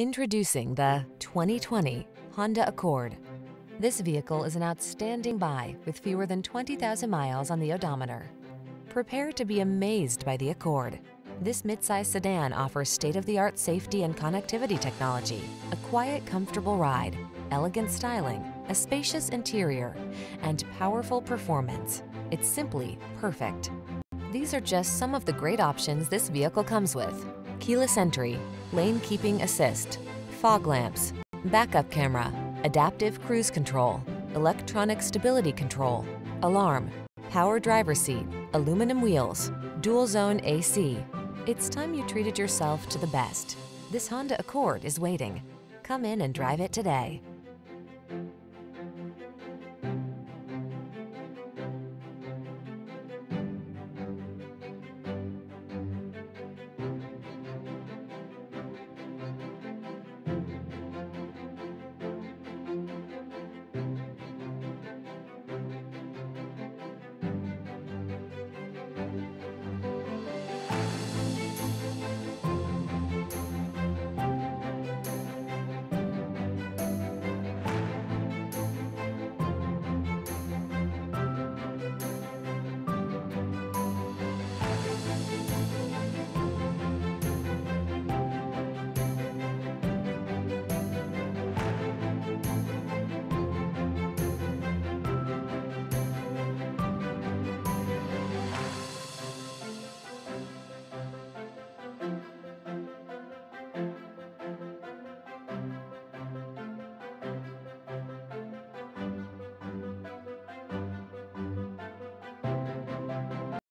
Introducing the 2020 Honda Accord. This vehicle is an outstanding buy with fewer than 20,000 miles on the odometer. Prepare to be amazed by the Accord. This midsize sedan offers state-of-the-art safety and connectivity technology, a quiet, comfortable ride, elegant styling, a spacious interior, and powerful performance. It's simply perfect. These are just some of the great options this vehicle comes with. Keyless entry, lane keeping assist, fog lamps, backup camera, adaptive cruise control, electronic stability control, alarm, power driver seat, aluminum wheels, dual zone AC. It's time you treated yourself to the best. This Honda Accord is waiting. Come in and drive it today.